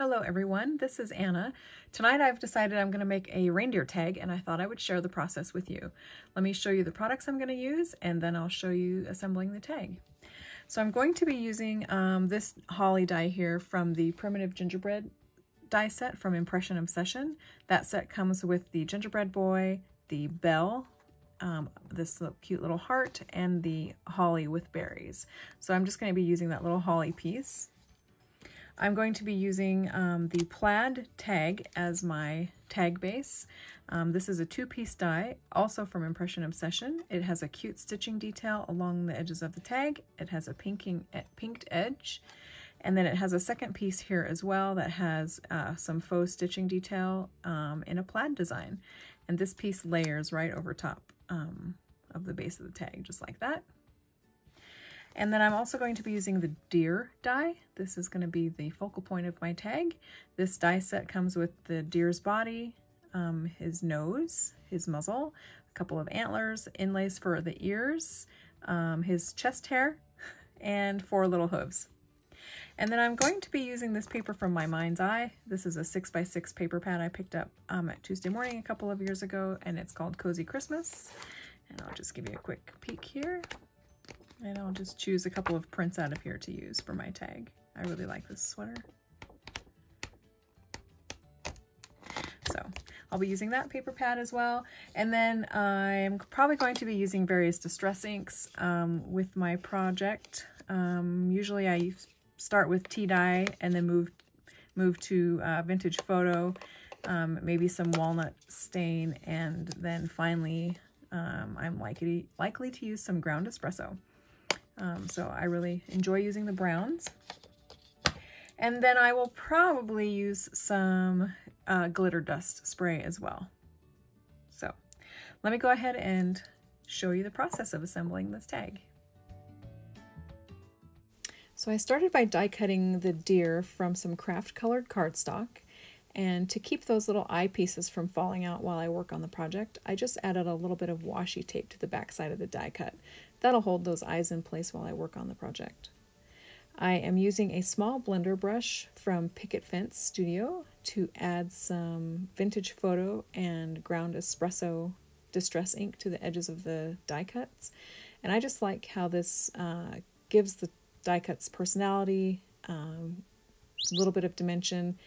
Hello everyone, this is Anna. Tonight I've decided I'm going to make a reindeer tag and I thought I would share the process with you. Let me show you the products I'm going to use and then I'll show you assembling the tag. So I'm going to be using um, this holly die here from the Primitive Gingerbread die set from Impression Obsession. That set comes with the gingerbread boy, the bell, um, this little, cute little heart, and the holly with berries. So I'm just going to be using that little holly piece. I'm going to be using um, the plaid tag as my tag base. Um, this is a two-piece die, also from Impression Obsession. It has a cute stitching detail along the edges of the tag. It has a pinking, pinked edge. And then it has a second piece here as well that has uh, some faux stitching detail um, in a plaid design. And this piece layers right over top um, of the base of the tag, just like that. And then I'm also going to be using the deer die. This is going to be the focal point of my tag. This die set comes with the deer's body, um, his nose, his muzzle, a couple of antlers, inlays for the ears, um, his chest hair, and four little hooves. And then I'm going to be using this paper from My Mind's Eye. This is a 6x6 paper pad I picked up um, at Tuesday morning a couple of years ago, and it's called Cozy Christmas. And I'll just give you a quick peek here. And I'll just choose a couple of prints out of here to use for my tag. I really like this sweater. So I'll be using that paper pad as well. And then I'm probably going to be using various distress inks um, with my project. Um, usually I start with tea dye and then move, move to uh, vintage photo, um, maybe some walnut stain, and then finally um, I'm likely, likely to use some ground espresso. Um, so I really enjoy using the browns. And then I will probably use some uh, glitter dust spray as well. So let me go ahead and show you the process of assembling this tag. So I started by die cutting the deer from some kraft colored cardstock. And to keep those little eye pieces from falling out while I work on the project, I just added a little bit of washi tape to the back side of the die cut. That'll hold those eyes in place while I work on the project. I am using a small blender brush from Picket Fence Studio to add some vintage photo and ground espresso distress ink to the edges of the die cuts. And I just like how this uh, gives the die cuts personality, um, a little bit of dimension,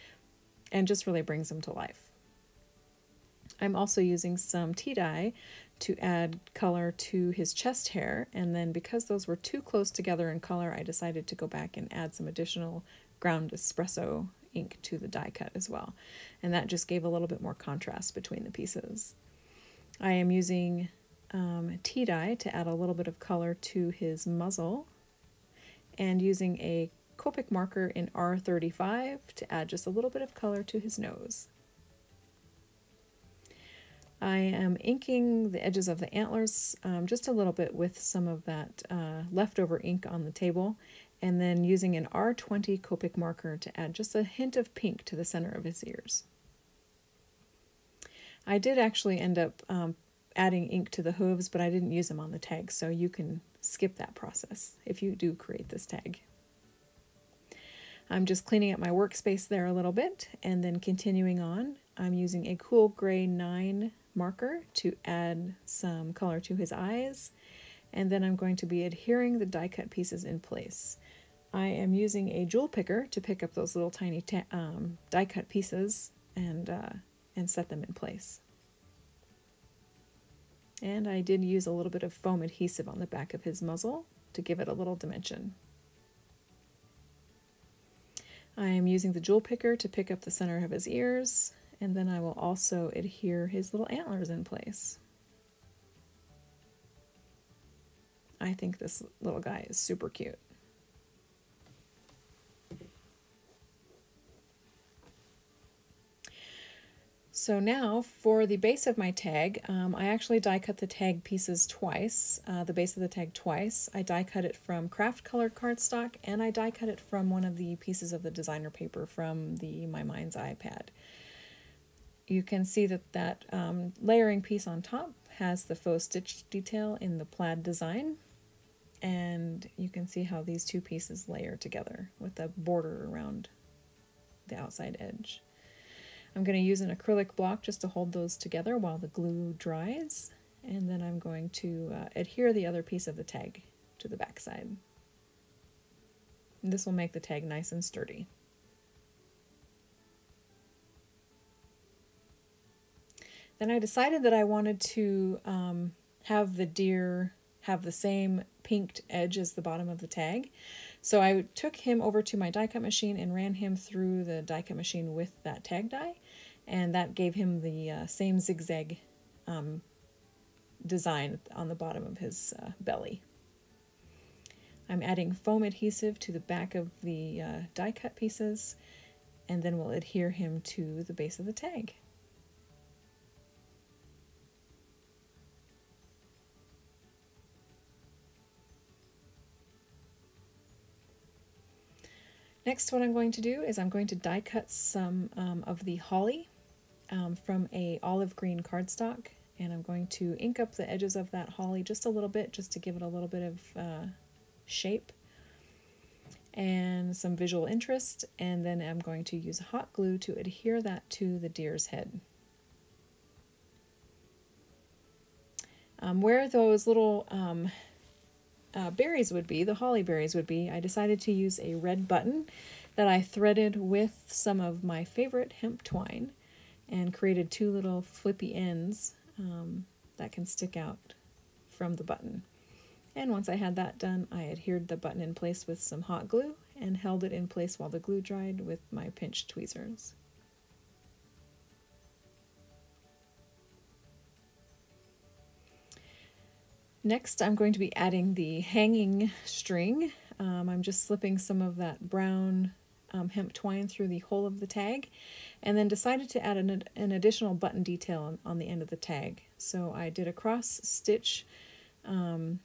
and just really brings them to life. I'm also using some tea dye to add color to his chest hair. And then because those were too close together in color, I decided to go back and add some additional ground espresso ink to the die cut as well. And that just gave a little bit more contrast between the pieces. I am using um, tea dye to add a little bit of color to his muzzle and using a Copic marker in R35 to add just a little bit of color to his nose. I am inking the edges of the antlers um, just a little bit with some of that uh, leftover ink on the table and then using an R20 Copic marker to add just a hint of pink to the center of his ears. I did actually end up um, adding ink to the hooves, but I didn't use them on the tag, so you can skip that process if you do create this tag. I'm just cleaning up my workspace there a little bit and then continuing on. I'm using a cool gray 9 marker to add some color to his eyes. And then I'm going to be adhering the die cut pieces in place. I am using a jewel picker to pick up those little tiny um, die cut pieces and, uh, and set them in place. And I did use a little bit of foam adhesive on the back of his muzzle to give it a little dimension. I am using the jewel picker to pick up the center of his ears and then I will also adhere his little antlers in place. I think this little guy is super cute. So now for the base of my tag, um, I actually die cut the tag pieces twice, uh, the base of the tag twice. I die cut it from kraft colored cardstock and I die cut it from one of the pieces of the designer paper from the My Mind's Eye pad you can see that that um, layering piece on top has the faux stitch detail in the plaid design and you can see how these two pieces layer together with a border around the outside edge. I'm going to use an acrylic block just to hold those together while the glue dries. And then I'm going to uh, adhere the other piece of the tag to the back side. This will make the tag nice and sturdy. Then I decided that I wanted to um, have the deer have the same pinked edge as the bottom of the tag. So I took him over to my die cut machine and ran him through the die cut machine with that tag die, and that gave him the uh, same zigzag um, design on the bottom of his uh, belly. I'm adding foam adhesive to the back of the uh, die cut pieces, and then we'll adhere him to the base of the tag. Next, what I'm going to do is I'm going to die cut some um, of the holly um, from a olive green cardstock and I'm going to ink up the edges of that holly just a little bit just to give it a little bit of uh, shape and some visual interest and then I'm going to use hot glue to adhere that to the deer's head. Um, where those little um, uh, berries would be, the holly berries would be, I decided to use a red button that I threaded with some of my favorite hemp twine and created two little flippy ends um, that can stick out from the button. And once I had that done, I adhered the button in place with some hot glue and held it in place while the glue dried with my pinched tweezers. Next, I'm going to be adding the hanging string. Um, I'm just slipping some of that brown um, hemp twine through the hole of the tag and then decided to add an, an additional button detail on, on, the end of the tag. So I did a cross stitch um,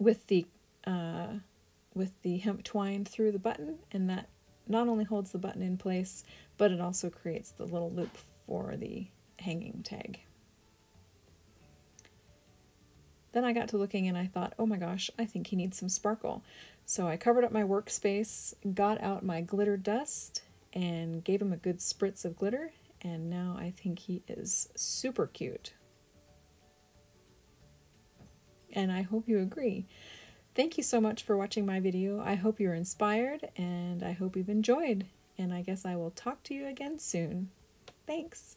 with the uh, with the hemp twine through the button and that not only holds the button in place but it also creates the little loop for the hanging tag. Then I got to looking and I thought, oh my gosh, I think he needs some sparkle. So I covered up my workspace, got out my glitter dust, and gave him a good spritz of glitter, and now I think he is super cute. And I hope you agree. Thank you so much for watching my video. I hope you're inspired, and I hope you've enjoyed. And I guess I will talk to you again soon. Thanks.